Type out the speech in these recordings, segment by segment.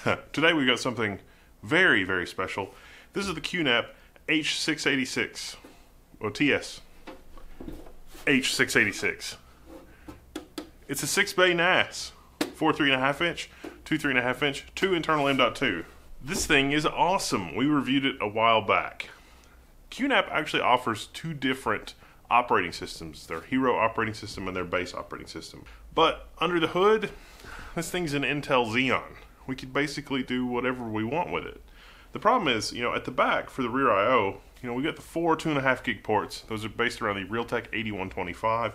Today we've got something very, very special. This is the QNAP H686, or TS H686. It's a six bay NAS, four three and a half inch, two three and a half inch, two internal M.2. This thing is awesome. We reviewed it a while back. QNAP actually offers two different operating systems their Hero operating system and their base operating system. But under the hood, this thing's an Intel Xeon. We could basically do whatever we want with it. The problem is, you know, at the back for the rear I/O, you know, we got the four two and a half gig ports. Those are based around the Realtek 8125.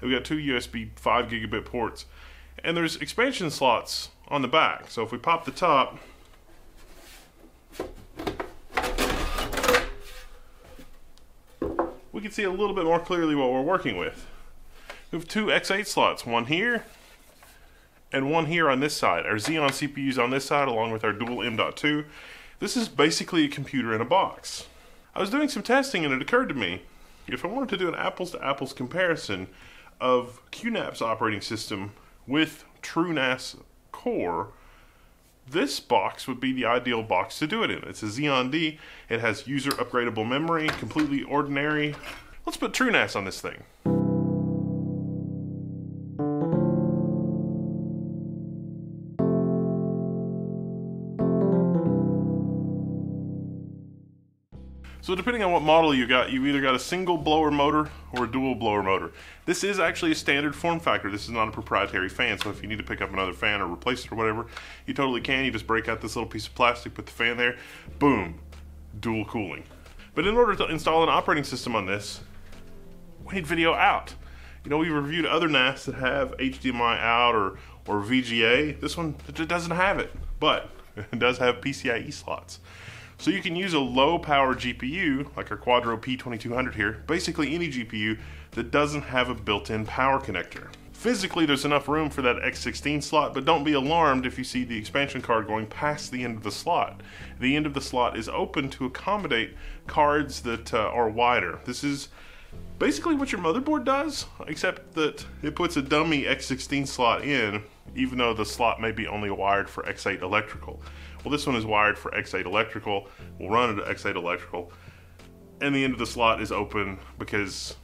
And we got two USB five gigabit ports, and there's expansion slots on the back. So if we pop the top, we can see a little bit more clearly what we're working with. We have two X8 slots, one here and one here on this side. Our Xeon CPUs on this side along with our dual M.2. This is basically a computer in a box. I was doing some testing and it occurred to me, if I wanted to do an apples to apples comparison of QNAP's operating system with TrueNAS Core, this box would be the ideal box to do it in. It's a Xeon D. It has user upgradable memory, completely ordinary. Let's put TrueNAS on this thing. So depending on what model you got, you either got a single blower motor or a dual blower motor. This is actually a standard form factor. This is not a proprietary fan, so if you need to pick up another fan or replace it or whatever, you totally can. You just break out this little piece of plastic, put the fan there, boom, dual cooling. But in order to install an operating system on this, we need video out. You know, we reviewed other NAS that have HDMI out or, or VGA. This one doesn't have it, but it does have PCIe slots. So you can use a low power GPU, like our Quadro P2200 here, basically any GPU that doesn't have a built-in power connector. Physically, there's enough room for that X16 slot, but don't be alarmed if you see the expansion card going past the end of the slot. The end of the slot is open to accommodate cards that uh, are wider. This is basically what your motherboard does, except that it puts a dummy X16 slot in, even though the slot may be only wired for X8 electrical. Well, this one is wired for X8 electrical. We'll run it X8 electrical. And the end of the slot is open because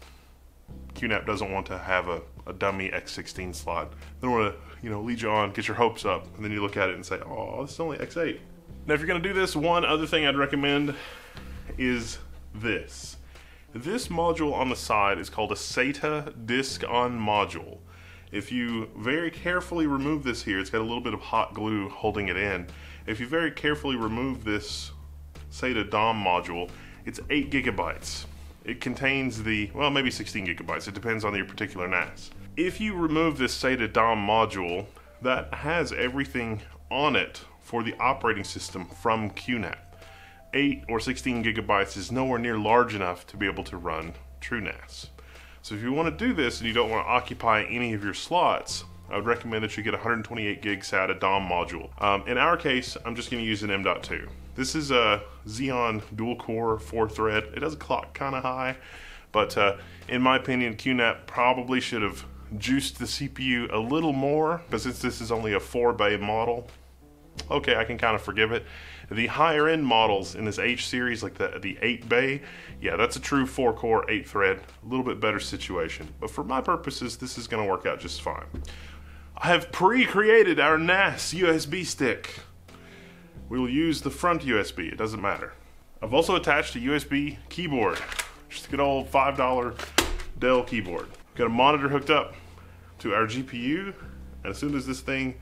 QNAP doesn't want to have a, a dummy X16 slot. They don't want to, you know, lead you on, get your hopes up, and then you look at it and say, oh, this is only X8. Now, if you're going to do this, one other thing I'd recommend is this. This module on the side is called a SATA disk on module. If you very carefully remove this here, it's got a little bit of hot glue holding it in. If you very carefully remove this SATA DOM module, it's 8 gigabytes. It contains the, well, maybe 16 gigabytes. It depends on your particular NAS. If you remove this SATA DOM module, that has everything on it for the operating system from QNAP. 8 or 16 gigabytes is nowhere near large enough to be able to run TrueNAS. So if you want to do this and you don't want to occupy any of your slots, I would recommend that you get a 128 gig SATA DOM module. Um, in our case, I'm just going to use an M.2. This is a Xeon dual core, four thread. It does clock kind of high, but uh, in my opinion, QNAP probably should have juiced the CPU a little more, but since this is only a four bay model, okay, I can kind of forgive it. The higher end models in this H series, like the, the 8 bay, yeah, that's a true 4 core, 8 thread, a little bit better situation. But for my purposes, this is going to work out just fine. I have pre-created our NAS USB stick. We will use the front USB, it doesn't matter. I've also attached a USB keyboard. Just a good old $5 Dell keyboard. Got a monitor hooked up to our GPU, and as soon as this thing,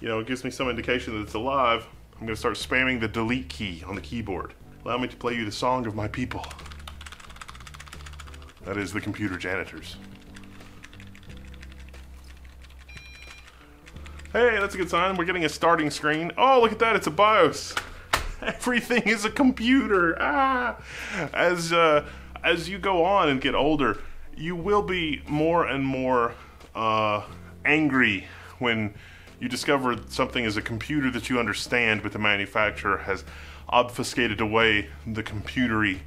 you know, gives me some indication that it's alive, I'm gonna start spamming the delete key on the keyboard. Allow me to play you the song of my people. That is the computer janitors. Hey, that's a good sign. We're getting a starting screen. Oh, look at that. It's a BIOS. Everything is a computer. Ah! As, uh, as you go on and get older, you will be more and more uh, angry when you discover something is a computer that you understand, but the manufacturer has obfuscated away the computery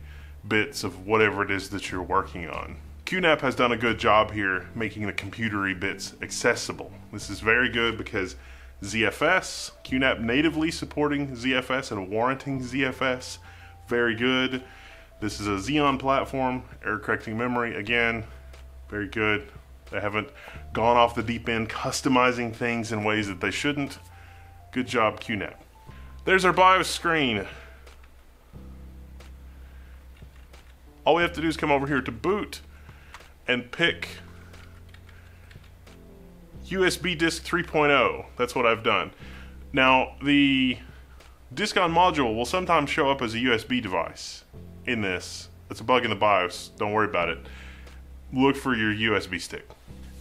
bits of whatever it is that you're working on. QNAP has done a good job here making the computery bits accessible. This is very good because ZFS, QNAP natively supporting ZFS and warranting ZFS. Very good. This is a Xeon platform, error correcting memory. Again, very good. They haven't gone off the deep end customizing things in ways that they shouldn't. Good job, QNAP. There's our BIOS screen. All we have to do is come over here to boot and pick USB disk 3.0. That's what I've done. Now, the disk on module will sometimes show up as a USB device in this. It's a bug in the BIOS. Don't worry about it. Look for your USB stick.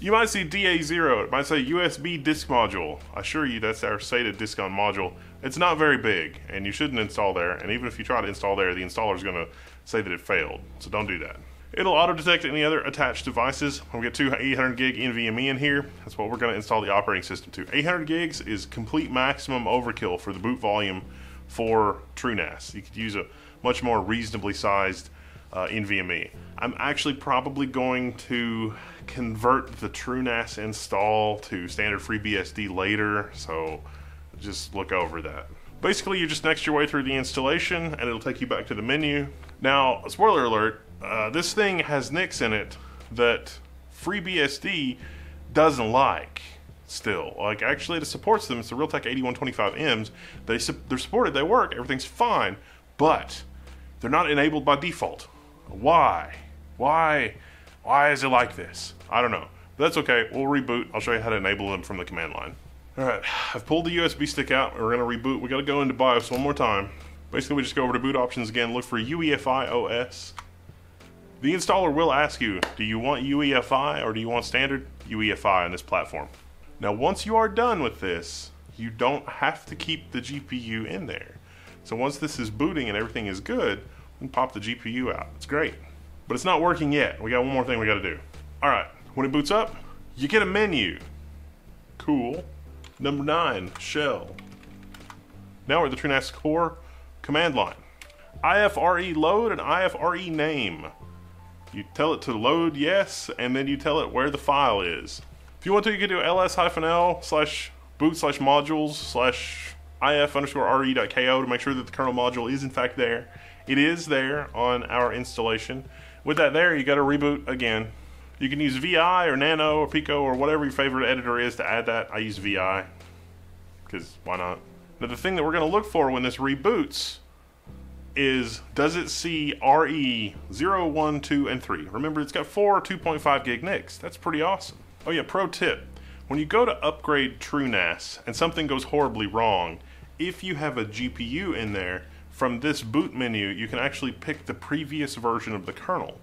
You might see DA0. It might say USB disk module. I assure you that's our SATA disk on module. It's not very big, and you shouldn't install there. And even if you try to install there, the installer is going to say that it failed. So don't do that. It'll auto detect any other attached devices. we get two 800 gig NVMe in here. That's what we're going to install the operating system to. 800 gigs is complete maximum overkill for the boot volume for TrueNAS. You could use a much more reasonably sized uh, NVMe. I'm actually probably going to convert the TrueNAS install to standard FreeBSD later, so just look over that. Basically, you just next your way through the installation and it'll take you back to the menu. Now, spoiler alert, uh, this thing has NICs in it that FreeBSD doesn't like still. Like, actually, it supports them. It's the Realtek 8125Ms. They, they're supported, they work, everything's fine, but they're not enabled by default. Why? Why? Why is it like this? I don't know. That's okay. We'll reboot. I'll show you how to enable them from the command line. All right, I've pulled the USB stick out. We're gonna reboot. We gotta go into BIOS one more time. Basically, we just go over to boot options again, look for UEFI OS. The installer will ask you, do you want UEFI or do you want standard UEFI on this platform? Now, once you are done with this, you don't have to keep the GPU in there. So once this is booting and everything is good, can pop the GPU out. It's great. But it's not working yet. We got one more thing we gotta do. All right, when it boots up, you get a menu. Cool. Number nine, shell. Now we're at the TrueNAS core command line. IFRE load and IFRE name. You tell it to load yes, and then you tell it where the file is. If you want to, you can do ls-l slash boot slash modules slash if underscore re.ko to make sure that the kernel module is in fact there. It is there on our installation. With that there, you got to reboot again. You can use VI or Nano or Pico or whatever your favorite editor is to add that. I use VI because why not? Now the thing that we're going to look for when this reboots is does it see RE 0, 1, 2, and 3? Remember, it's got four 2.5 gig NICs. That's pretty awesome. Oh yeah, pro tip. When you go to upgrade TrueNAS and something goes horribly wrong, if you have a GPU in there, from this boot menu, you can actually pick the previous version of the kernel.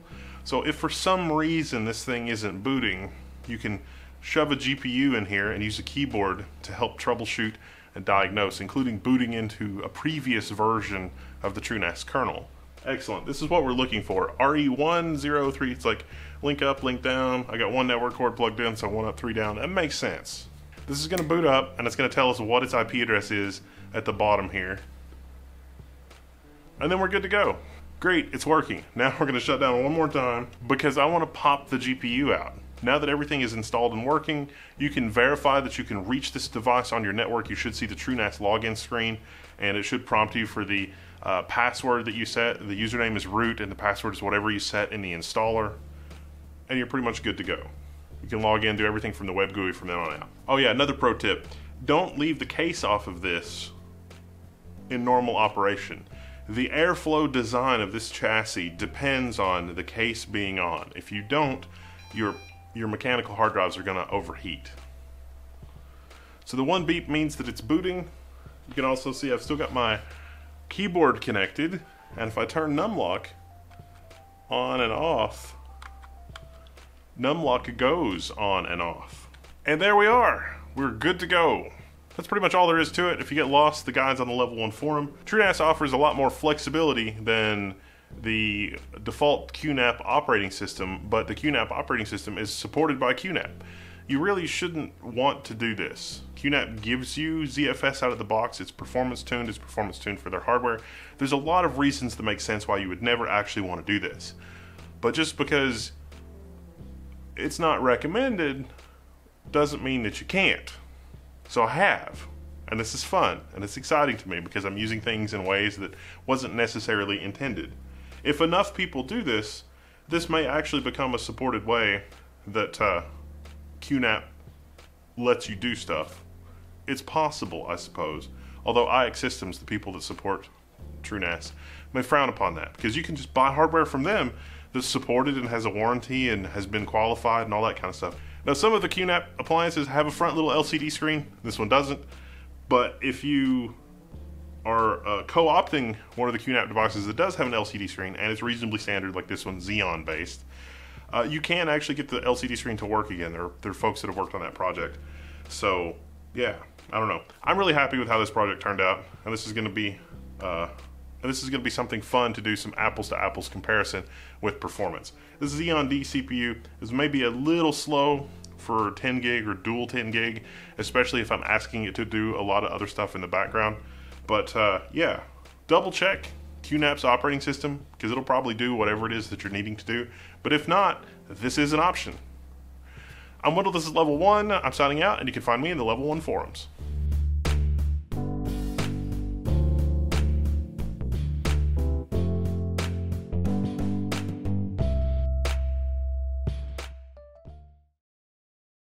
So if for some reason this thing isn't booting, you can shove a GPU in here and use a keyboard to help troubleshoot and diagnose, including booting into a previous version of the TrueNAS kernel. Excellent. This is what we're looking for. RE103, it's like link up, link down. I got one network cord plugged in, so one up, three down. That makes sense. This is going to boot up, and it's going to tell us what its IP address is at the bottom here. And then we're good to go. Great, it's working. Now we're going to shut down one more time because I want to pop the GPU out. Now that everything is installed and working, you can verify that you can reach this device on your network. You should see the TrueNAS login screen, and it should prompt you for the uh, password that you set. The username is root, and the password is whatever you set in the installer, and you're pretty much good to go. You can log in, do everything from the web GUI from then on out. Oh yeah, another pro tip: don't leave the case off of this in normal operation. The airflow design of this chassis depends on the case being on. If you don't, your, your mechanical hard drives are going to overheat. So the one beep means that it's booting. You can also see I've still got my keyboard connected, and if I turn numlock on and off, numlock goes on and off. And there we are. We're good to go. That's pretty much all there is to it. If you get lost, the guide's on the level 1 forum. TrueNAS offers a lot more flexibility than the default QNAP operating system, but the QNAP operating system is supported by QNAP. You really shouldn't want to do this. QNAP gives you ZFS out of the box. It's performance tuned. It's performance tuned for their hardware. There's a lot of reasons that make sense why you would never actually want to do this. But just because it's not recommended doesn't mean that you can't. So I have. And this is fun and it's exciting to me because I'm using things in ways that wasn't necessarily intended. If enough people do this, this may actually become a supported way that uh, QNAP lets you do stuff. It's possible, I suppose. Although IX Systems, the people that support TrueNAS, may frown upon that because you can just buy hardware from them that's supported and has a warranty and has been qualified and all that kind of stuff. Now, some of the QNAP appliances have a front little LCD screen. This one doesn't. But if you are uh, co-opting one of the QNAP devices that does have an LCD screen and it's reasonably standard, like this one, Xeon based, uh, you can actually get the LCD screen to work again. There, there are folks that have worked on that project. So, yeah, I don't know. I'm really happy with how this project turned out, and this is going to be uh, this is going to be something fun to do some apples to apples comparison with performance. This Xeon D CPU is maybe a little slow for 10 gig or dual 10 gig, especially if I'm asking it to do a lot of other stuff in the background. But uh, yeah, double check QNAP's operating system because it'll probably do whatever it is that you're needing to do. But if not, this is an option. I'm Wendell, this is Level 1. I'm signing out, and you can find me in the Level 1 forums.